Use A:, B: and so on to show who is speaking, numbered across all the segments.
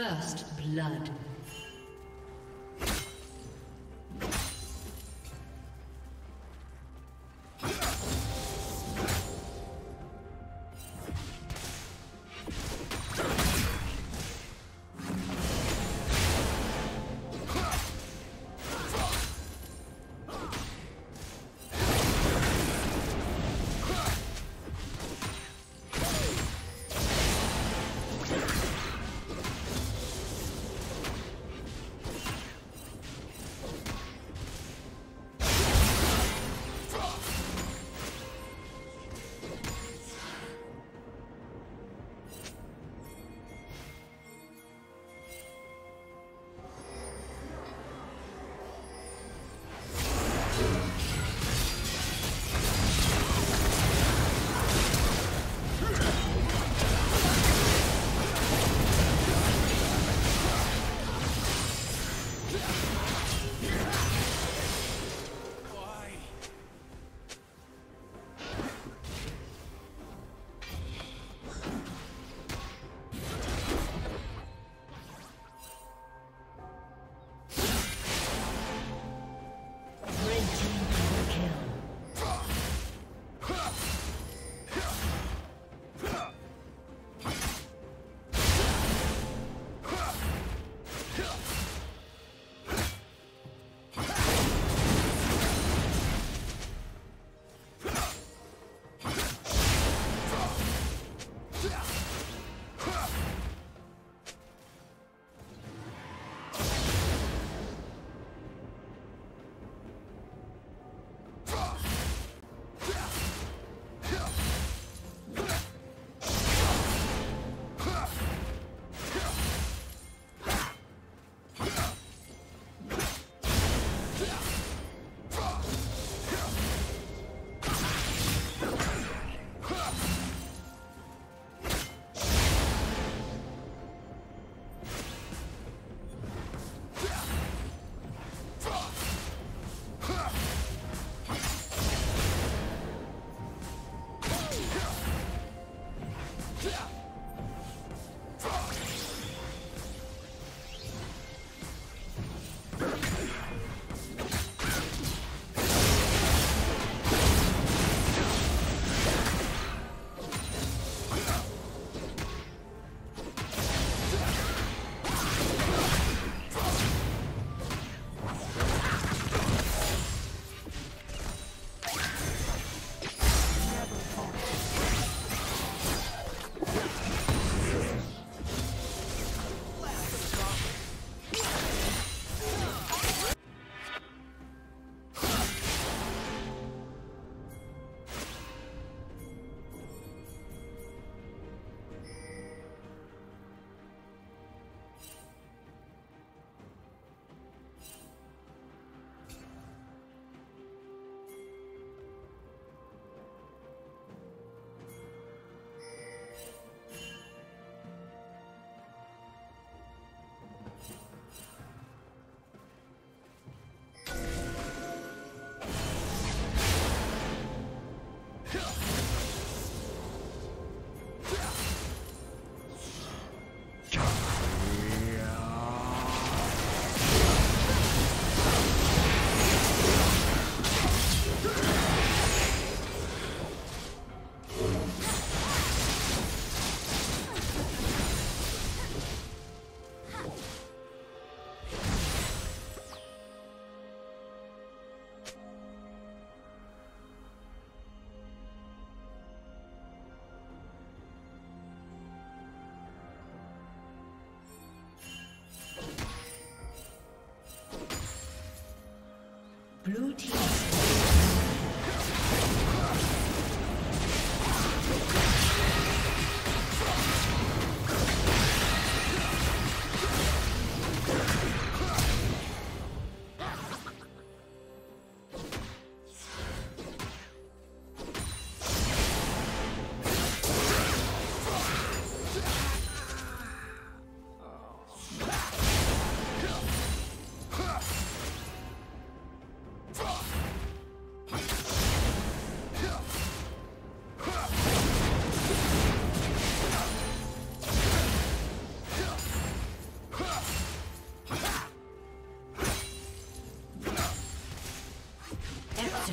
A: First blood.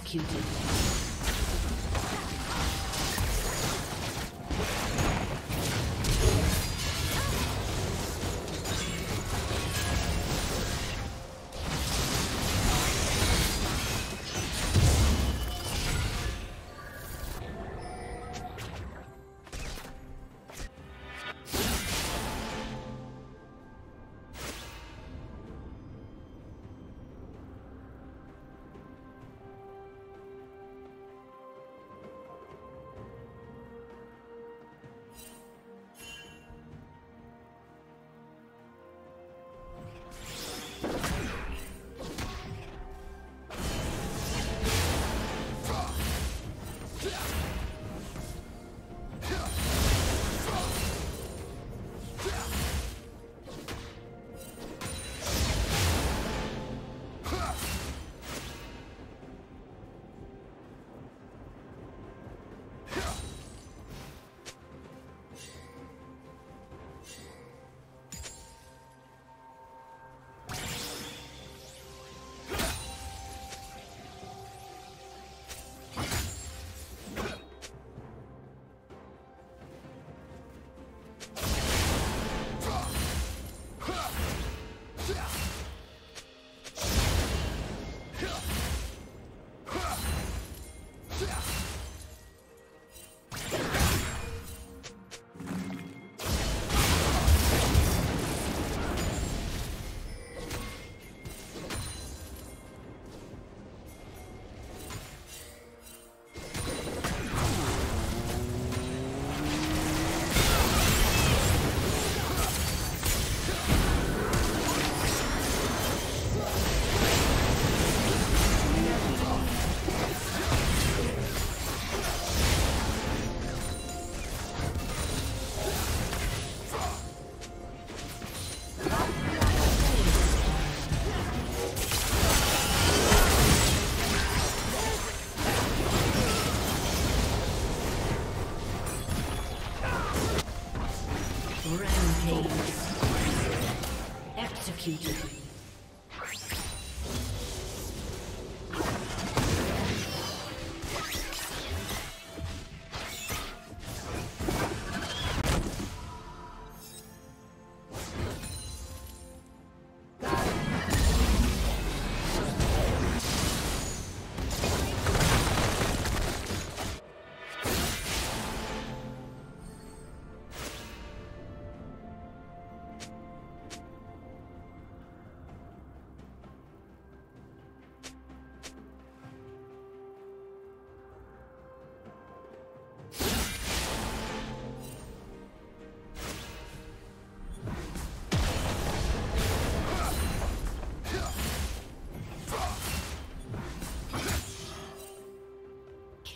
A: Executed.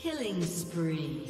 A: Killing spree.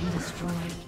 A: Been destroyed.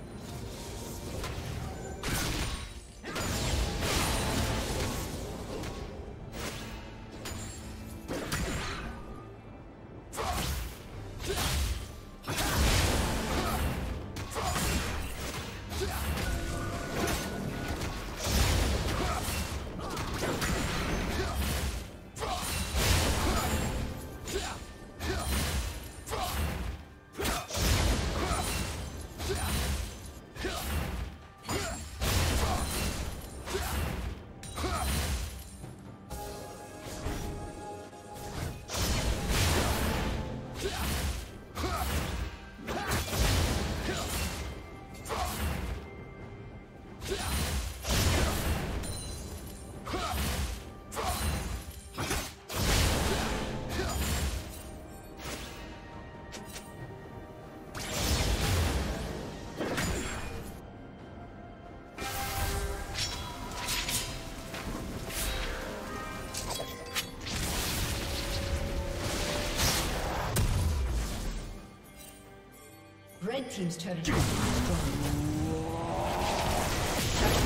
A: Red Team's turret has been destroyed.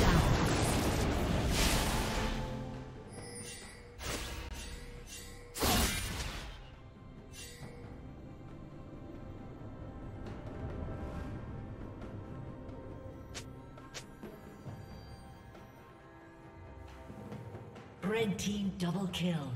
A: Down. Red Team double kill.